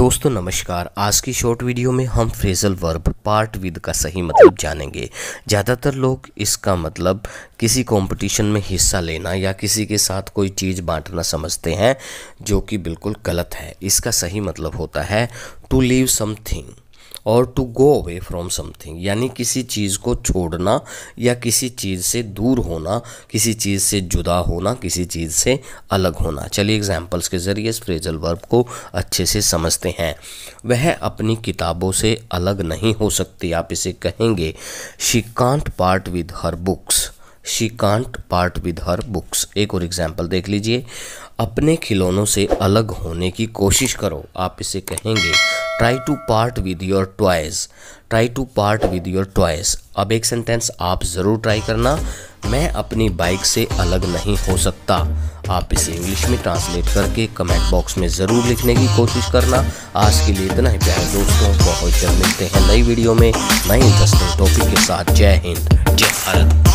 दोस्तों, नमस्कार। आज की शॉर्ट वीडियो में हम फ्रेजल वर्ब पार्ट विद का सही मतलब जानेंगे। ज़्यादातर लोग इसका मतलब किसी कंपटीशन में हिस्सा लेना या किसी के साथ कोई चीज़ बांटना समझते हैं, जो कि बिल्कुल गलत है। इसका सही मतलब होता है टू लीव समथिंग और to go away from something यानी किसी चीज़ को छोड़ना या किसी चीज़ से दूर होना, किसी चीज़ से जुदा होना, किसी चीज़ से अलग होना। चलिए एग्जाम्पल्स के ज़रिए इस फ्रेजल वर्ब को अच्छे से समझते हैं। वह अपनी किताबों से अलग नहीं हो सकती, आप इसे कहेंगे she can't part with her books she can't part with her books एक और एग्ज़ाम्पल देख लीजिए। अपने खिलौनों से अलग होने की कोशिश करो। आप इसे कहेंगे try to part with your toys try to part with your toys अब एक सेंटेंस आप ज़रूर ट्राई करना। मैं अपनी बाइक से अलग नहीं हो सकता। आप इसे इंग्लिश में ट्रांसलेट करके कमेंट बॉक्स में ज़रूर लिखने की कोशिश करना। आज के लिए इतना ही प्यारे दोस्तों। बहुत जल्द मिलते हैं नई वीडियो में। नई इंटरेस्टिंग टॉपिक के साथ। जय हिंद। जय भारत।